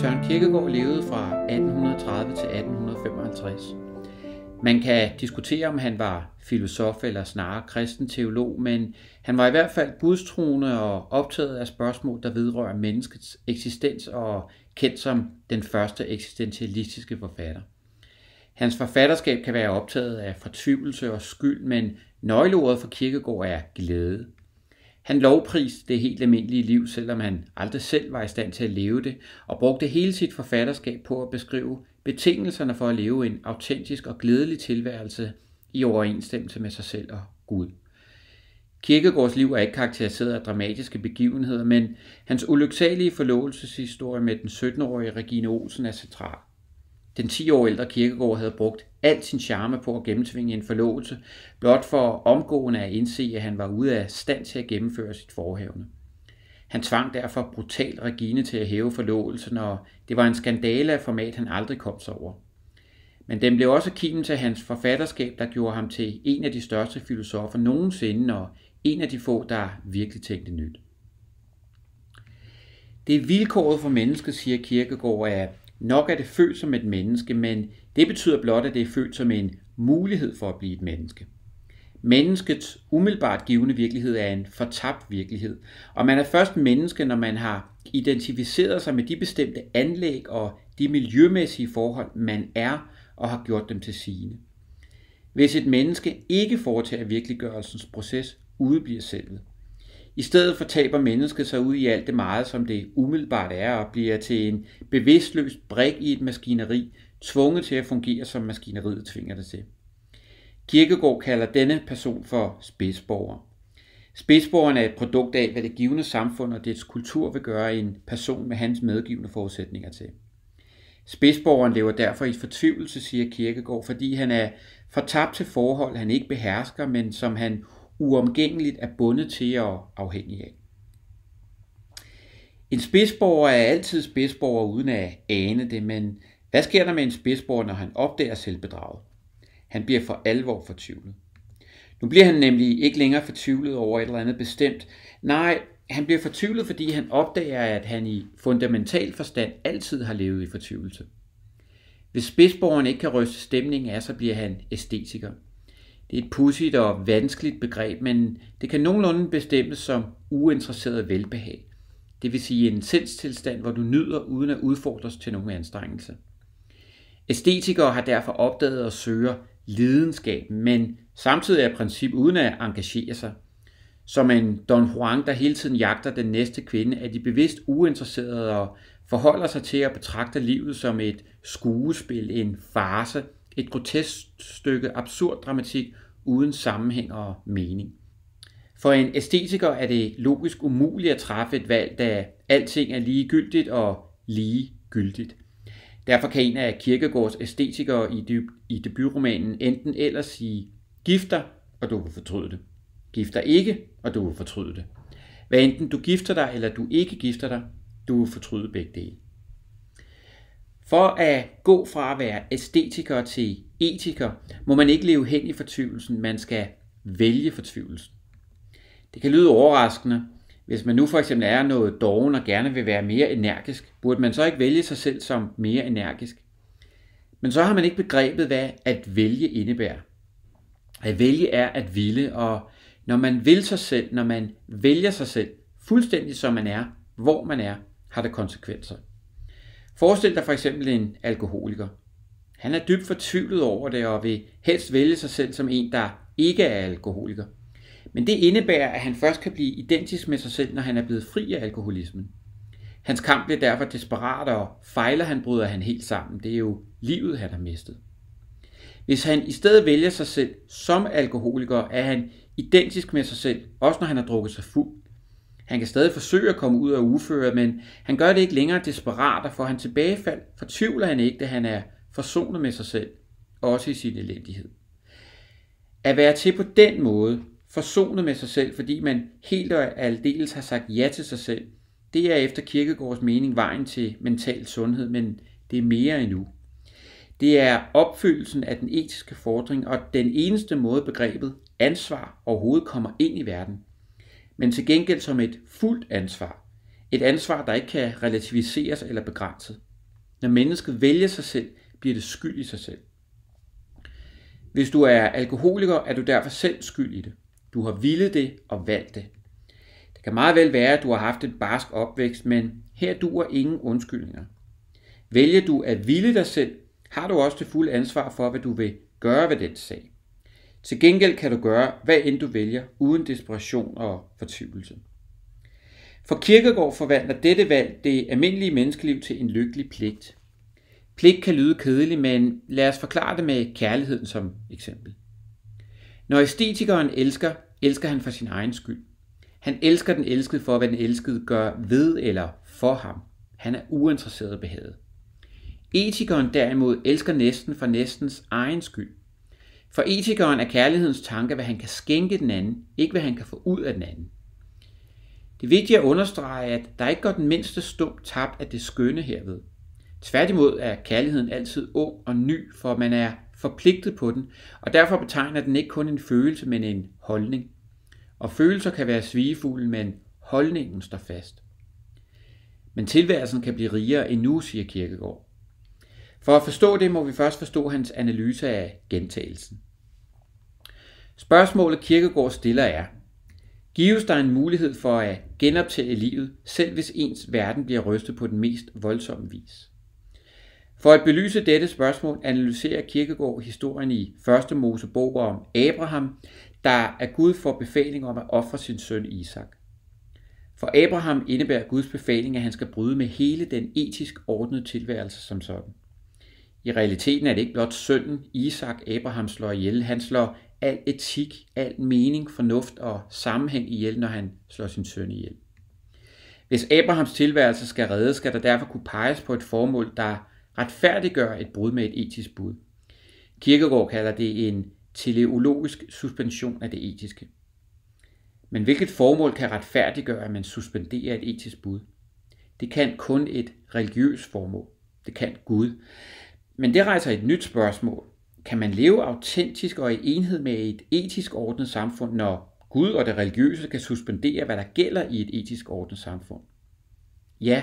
Søren Kierkegaard levede fra 1830 til 1855. Man kan diskutere, om han var filosof eller snarere kristen teolog, men han var i hvert fald gudstroende og optaget af spørgsmål, der vedrører menneskets eksistens og kendt som den første eksistentialistiske forfatter. Hans forfatterskab kan være optaget af fortvivlelse og skyld, men nøgleordet for Kierkegaard er glæde. Han lovpriste det helt almindelige liv, selvom han aldrig selv var i stand til at leve det, og brugte hele sit forfatterskab på at beskrive betingelserne for at leve en autentisk og glædelig tilværelse i overensstemmelse med sig selv og Gud. Kirkegårds liv er ikke karakteriseret af dramatiske begivenheder, men hans ulyksalige forlovelseshistorie med den 17-årige Regine Olsen er central. Den 10 år ældre Kirkegård havde brugt al sin charme på at gennemtvinge en forlovelse, blot for omgående at indse, at han var ude af stand til at gennemføre sit forhævne. Han tvang derfor brutalt Regine til at hæve forlovelsen, og det var en skandale af format, han aldrig kom sig over. Men den blev også kimen til hans forfatterskab, der gjorde ham til en af de største filosofer nogensinde, og en af de få, der virkelig tænkte nyt. Det er vilkåret for mennesket, siger Kierkegaard, at nok er det født som et menneske, men det betyder blot, at det er født som en mulighed for at blive et menneske. Menneskets umiddelbart givende virkelighed er en fortabt virkelighed, og man er først menneske, når man har identificeret sig med de bestemte anlæg og de miljømæssige forhold, man er og har gjort dem til sine. Hvis et menneske ikke foretager virkeliggørelsens proces, udebliver selvet. I stedet fortaber mennesket sig ud i alt det meget, som det umiddelbart er, og bliver til en bevidstløs brik i et maskineri, tvunget til at fungere, som maskineriet tvinger det til. Kirkegård kalder denne person for spidsborger. Spidsborgeren er et produkt af, hvad det givende samfund og dets kultur vil gøre en person med hans medgivende forudsætninger til. Spidsborgeren lever derfor i fortvivlelse, siger Kirkegård, fordi han er fortabt til forhold, han ikke behersker, men som han uomgængeligt er bundet til og afhængig af. En spidsborger er altid spidsborger uden at ane det, men hvad sker der med en spidsborger, når han opdager selvbedraget? Han bliver for alvor fortvivlet. Nu bliver han nemlig ikke længere fortvivlet over et eller andet bestemt. Nej, han bliver fortvivlet, fordi han opdager, at han i fundamental forstand altid har levet i fortvivlelse. Hvis spidsborgeren ikke kan ryste stemningen af, så bliver han æstetiker. Det er et pudsigt og vanskeligt begreb, men det kan nogenlunde bestemmes som uinteresseret velbehag. Det vil sige en sindstilstand, hvor du nyder uden at udfordres til nogen anstrengelse. Æstetikere har derfor opdaget og søger lidenskab, men samtidig er princip uden at engagere sig. Som en Don Juan, der hele tiden jagter den næste kvinde, er de bevidst uinteresserede og forholder sig til at betragte livet som et skuespil, en farse, et grotesk stykke absurd dramatik uden sammenhæng og mening. For en æstetiker er det logisk umuligt at træffe et valg, da alting er ligegyldigt og ligegyldigt. Derfor kan en af Kirkegårds æstetikere i, i debutromanen enten eller sige, gifter, og du vil fortryde det. Gifter ikke, og du vil fortryde det. Hvad enten du gifter dig, eller du ikke gifter dig, du vil fortryde begge dele. For at gå fra at være æstetiker til etiker, må man ikke leve hen i fortvivlelsen, man skal vælge fortvivlelsen. Det kan lyde overraskende, hvis man nu for eksempel er noget doven og gerne vil være mere energisk, burde man så ikke vælge sig selv som mere energisk? Men så har man ikke begrebet, hvad at vælge indebærer. At vælge er at ville, og når man vil sig selv, når man vælger sig selv, fuldstændig som man er, hvor man er, har det konsekvenser. Forestil dig for eksempel en alkoholiker. Han er dybt fortvivlet over det og vil helst vælge sig selv som en, der ikke er alkoholiker. Men det indebærer, at han først kan blive identisk med sig selv, når han er blevet fri af alkoholismen. Hans kamp bliver derfor desperat, og fejler han, bryder han helt sammen. Det er jo livet, han har mistet. Hvis han i stedet vælger sig selv som alkoholiker, er han identisk med sig selv, også når han har drukket sig fuld. Han kan stadig forsøge at komme ud af uføre, men han gør det ikke længere desperat, og for han tilbagefald fortvivler han ikke, da han er forsonet med sig selv, også i sin elendighed. At være til på den måde, forsonet med sig selv, fordi man helt og aldeles har sagt ja til sig selv, det er efter Kirkegårds mening vejen til mental sundhed, men det er mere endnu. Det er opfyldelsen af den etiske fordring og den eneste måde begrebet ansvar overhovedet kommer ind i verden men til gengæld som et fuldt ansvar. Et ansvar, der ikke kan relativiseres eller begrænses. Når mennesket vælger sig selv, bliver det skyld i sig selv. Hvis du er alkoholiker, er du derfor selv skyld i det. Du har ville det og valgt det. Det kan meget vel være, at du har haft en barsk opvækst, men her duer ingen undskyldninger. Vælger du at ville dig selv, har du også det fulde ansvar for, hvad du vil gøre ved den sag. Til gengæld kan du gøre, hvad end du vælger, uden desperation og fortvivlelse. For Kirkegaard forvandler dette valg det almindelige menneskeliv til en lykkelig pligt. Pligt kan lyde kedelig, men lad os forklare det med kærligheden som eksempel. Når æstetikeren elsker, elsker han for sin egen skyld. Han elsker den elskede for, hvad den elskede gør ved eller for ham. Han er uinteresseret behaget. Etikeren derimod elsker næsten for næstens egen skyld. For etikeren er kærlighedens tanke, hvad han kan skænke den anden, ikke hvad han kan få ud af den anden. Det er vigtigt at understrege, at der ikke går den mindste stum tabt af det skønne herved. Tværtimod er kærligheden altid ung og ny, for man er forpligtet på den, og derfor betegner den ikke kun en følelse, men en holdning. Og følelser kan være svigefulde, men holdningen står fast. Men tilværelsen kan blive rigere endnu, siger Kirkegaard. For at forstå det, må vi først forstå hans analyse af gentagelsen. Spørgsmålet Kirkegaard stiller er, gives der en mulighed for at genoptage livet, selv hvis ens verden bliver rystet på den mest voldsomme vis? For at belyse dette spørgsmål analyserer Kirkegaard historien i 1. Mosebog om Abraham, der er Gud for befaling om at ofre sin søn Isak. For Abraham indebærer Guds befaling, at han skal bryde med hele den etisk ordnede tilværelse som sådan. I realiteten er det ikke blot sønnen Isak, Abraham slår ihjel. Han slår al etik, al mening, fornuft og sammenhæng ihjel, når han slår sin søn ihjel. Hvis Abrahams tilværelse skal reddes, skal der derfor kunne peges på et formål, der retfærdiggør et brud med et etisk bud. Kirkegaard kalder det en teleologisk suspension af det etiske. Men hvilket formål kan retfærdiggøre, at man suspenderer et etisk bud? Det kan kun et religiøst formål. Det kan Gud. Men det rejser et nyt spørgsmål. Kan man leve autentisk og i enhed med et etisk ordnet samfund, når Gud og det religiøse kan suspendere, hvad der gælder i et etisk ordnet samfund? Ja,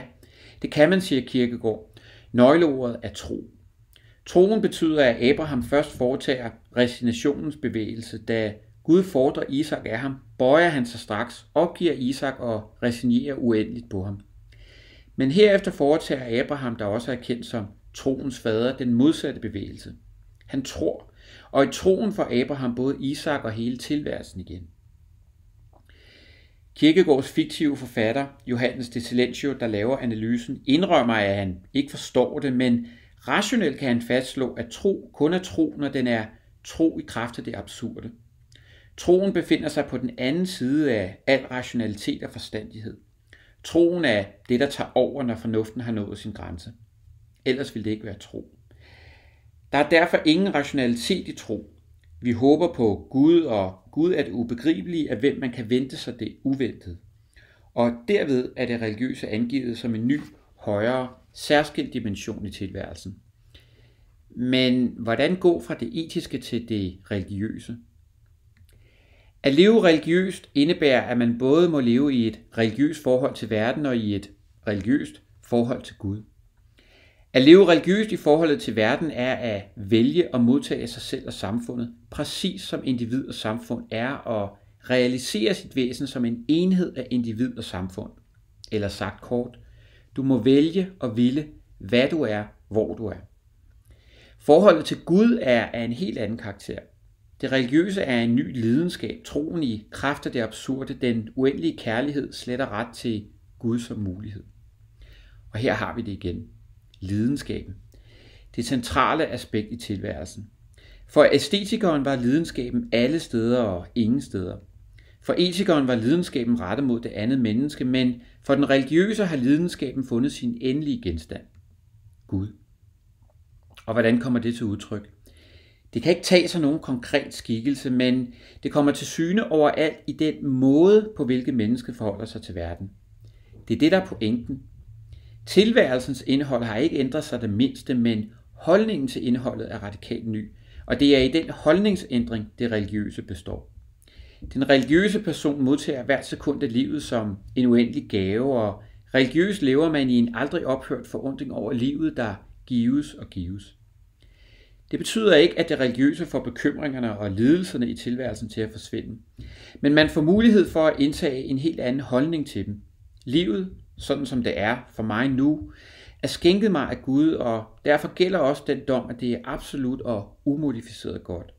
det kan man, siger Kirkegaard. Nøgleordet er tro. Troen betyder, at Abraham først foretager resignationens bevægelse, da Gud fordrer Isak af ham, bøjer han sig straks, opgiver Isak og resignerer uendeligt på ham. Men herefter foretager Abraham, der også er kendt som troens fader, den modsatte bevægelse. Han tror, og i troen får Abraham både Isak og hele tilværelsen igen. Kirkegårds fiktive forfatter, Johannes de Silentio, der laver analysen, indrømmer, at han ikke forstår det, men rationelt kan han fastslå, at tro kun er tro, når den er tro i kraft af det absurde. Troen befinder sig på den anden side af al rationalitet og forstandighed. Troen er det, der tager over, når fornuften har nået sin grænse. Ellers vil det ikke være tro. Der er derfor ingen rationalitet i tro. Vi håber på Gud, og Gud er det ubegribelige, af hvem man kan vente sig det uventede. Og derved er det religiøse angivet som en ny, højere, særskilt dimension i tilværelsen. Men hvordan gå fra det etiske til det religiøse? At leve religiøst indebærer, at man både må leve i et religiøst forhold til verden og i et religiøst forhold til Gud. At leve religiøst i forholdet til verden er at vælge og modtage sig selv og samfundet, præcis som individ og samfund er at realisere sit væsen som en enhed af individ og samfund. Eller sagt kort, du må vælge og ville, hvad du er, hvor du er. Forholdet til Gud er af en helt anden karakter. Det religiøse er en ny lidenskab, troen i kraft af det absurde, den uendelige kærlighed sletter ret til Gud som mulighed. Og her har vi det igen lidenskaben. Det centrale aspekt i tilværelsen. For æstetikeren var lidenskaben alle steder og ingen steder. For etikeren var lidenskaben rettet mod det andet menneske, men for den religiøse har lidenskaben fundet sin endelige genstand. Gud. Og hvordan kommer det til udtryk? Det kan ikke tage sig nogen konkret skikkelse, men det kommer til syne overalt i den måde, på hvilket mennesket forholder sig til verden. Det er det, der er pointen. Tilværelsens indhold har ikke ændret sig det mindste, men holdningen til indholdet er radikalt ny, og det er i den holdningsændring, det religiøse består. Den religiøse person modtager hvert sekund af livet som en uendelig gave, og religiøs lever man i en aldrig ophørt forundring over livet, der gives og gives. Det betyder ikke, at det religiøse får bekymringerne og lidelserne i tilværelsen til at forsvinde. Men man får mulighed for at indtage en helt anden holdning til dem. Livet, sådan som det er for mig nu, er skænket mig af Gud, og derfor gælder også den dom, at det er absolut og umodificeret godt.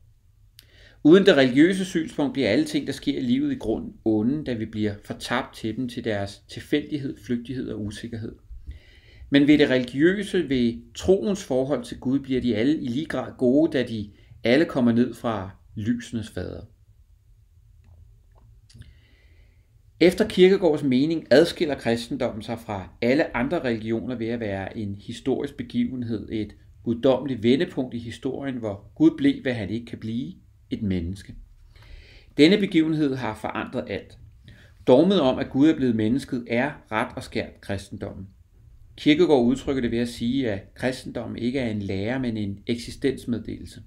Uden det religiøse synspunkt bliver alle ting, der sker i livet i grund onde, da vi bliver fortabt til dem til deres tilfældighed, flygtighed og usikkerhed. Men ved det religiøse, ved troens forhold til Gud, bliver de alle i lige grad gode, da de alle kommer ned fra lysenes fader. Efter Kirkegårds mening adskiller kristendommen sig fra alle andre religioner ved at være en historisk begivenhed, et guddommeligt vendepunkt i historien, hvor Gud blev, hvad han ikke kan blive, et menneske. Denne begivenhed har forandret alt. Dogmet om, at Gud er blevet mennesket, er ret og skært kristendommen. Kirkegaard udtrykker det ved at sige, at kristendommen ikke er en lære, men en eksistensmeddelelse.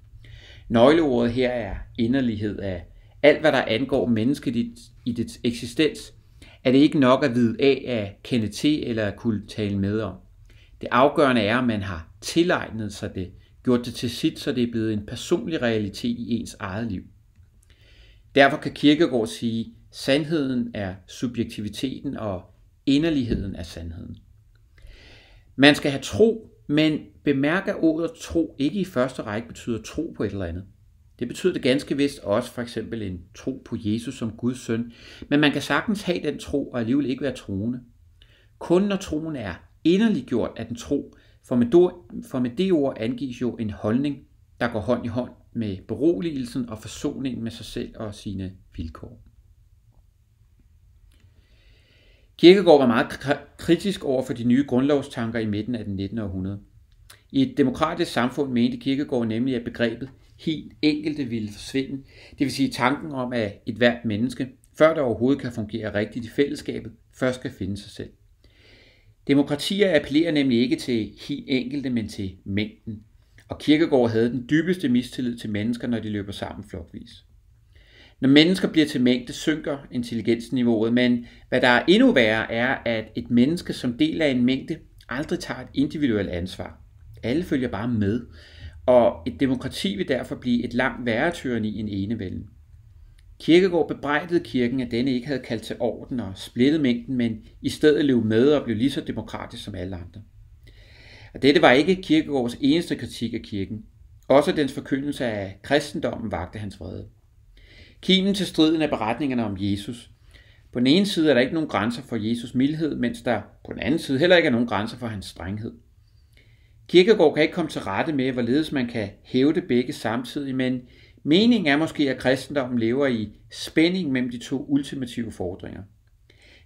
Nøgleordet her er inderlighed af alt, hvad der angår mennesket i dets eksistens, er det ikke nok at vide af, at kende til eller at kunne tale med om. Det afgørende er, at man har tilegnet sig det, gjort det til sit, så det er blevet en personlig realitet i ens eget liv. Derfor kan Kirkegaard sige, at sandheden er subjektiviteten, og inderligheden er sandheden. Man skal have tro, men bemærk at ordet tro ikke i første række betyder tro på et eller andet. Det betyder det ganske vist også for eksempel en tro på Jesus som Guds søn, men man kan sagtens have den tro og alligevel ikke være troende. Kun når troen er inderliggjort af den tro, for med, do, for med det ord angives jo en holdning, der går hånd i hånd med beroligelsen og forsoningen med sig selv og sine vilkår. Kirkegaard var meget kritisk over for de nye grundlovstanker i midten af den 19. århundrede. I et demokratisk samfund mente Kirkegaard nemlig, at begrebet helt enkelte ville forsvinde. Det vil sige tanken om, at et hvert menneske, før det overhovedet kan fungere rigtigt i fællesskabet, først skal finde sig selv. Demokratier appellerer nemlig ikke til helt enkelte, men til mængden. Og Kirkegaard havde den dybeste mistillid til mennesker, når de løber sammen flokvis. Når mennesker bliver til mængde, synker intelligensniveauet, men hvad der er endnu værre er, at et menneske som del af en mængde aldrig tager et individuelt ansvar. Alle følger bare med, og et demokrati vil derfor blive et langt værre tyranni end enevælden. Kirkegård bebrejdede kirken, at denne ikke havde kaldt til orden og splittet mængden, men i stedet levede med og blev lige så demokratisk som alle andre. Og dette var ikke Kirkegårds eneste kritik af kirken. Også dens forkyndelse af kristendommen vagte hans vrede. Kimen til striden er beretningerne om Jesus. På den ene side er der ikke nogen grænser for Jesus mildhed, mens der på den anden side heller ikke er nogen grænser for hans strenghed. Kirkegaard kan ikke komme til rette med, hvorledes man kan hæve det begge samtidig, men meningen er måske, at kristendommen lever i spænding mellem de to ultimative fordringer.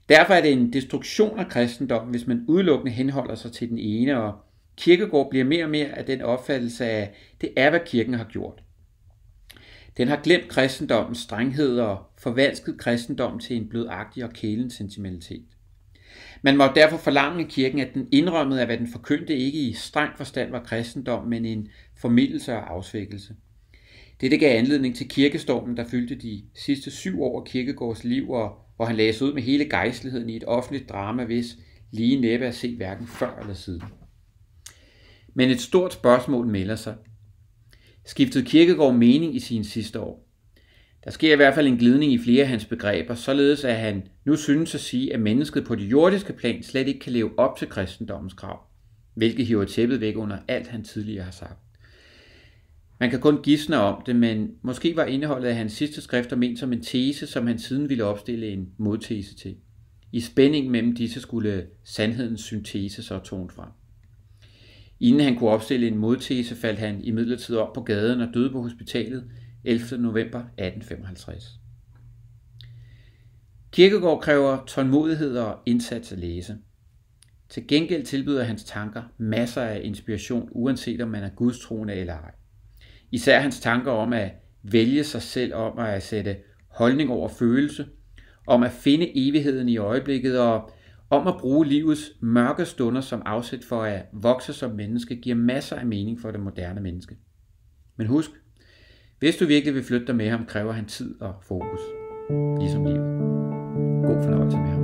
Derfor er det en destruktion af kristendommen, hvis man udelukkende henholder sig til den ene, og Kirkegaard bliver mere og mere af den opfattelse af, det er, hvad kirken har gjort. Den har glemt kristendommens strenghed og forvansket kristendommen til en blødagtig og kælen sentimentalitet. Man må derfor forlange i kirken, at den indrømmede, at hvad den forkyndte ikke i streng forstand var kristendom, men en formidelse og afsvækkelse. Dette gav anledning til kirkestormen, der fyldte de sidste syv år af kirkegårds liv, og hvor han lagde sig ud med hele gejstligheden i et offentligt drama, hvis lige næppe at se hverken før eller siden. Men et stort spørgsmål melder sig. Skiftede Kirkegård mening i sine sidste år? Der sker i hvert fald en glidning i flere af hans begreber, således at han nu synes at sige, at mennesket på det jordiske plan slet ikke kan leve op til kristendommens krav, hvilket hiver tæppet væk under alt, han tidligere har sagt. Man kan kun gisne om det, men måske var indholdet af hans sidste skrifter ment som en tese, som han siden ville opstille en modtese til. I spænding mellem disse skulle sandhedens syntese så tone frem. Inden han kunne opstille en modtese, faldt han imidlertid op på gaden og døde på hospitalet 11. november 1855. Kirkegaard kræver tålmodighed og indsats at læse. Til gengæld tilbyder hans tanker masser af inspiration, uanset om man er gudstroende eller ej. Især hans tanker om at vælge sig selv, om at sætte holdning over følelse, om at finde evigheden i øjeblikket og om at bruge livets mørke stunder som afsæt for at vokse som menneske, giver masser af mening for det moderne menneske. Men husk, hvis du virkelig vil flytte dig med ham, kræver han tid og fokus. ligesom livet. God fornøjelse med ham.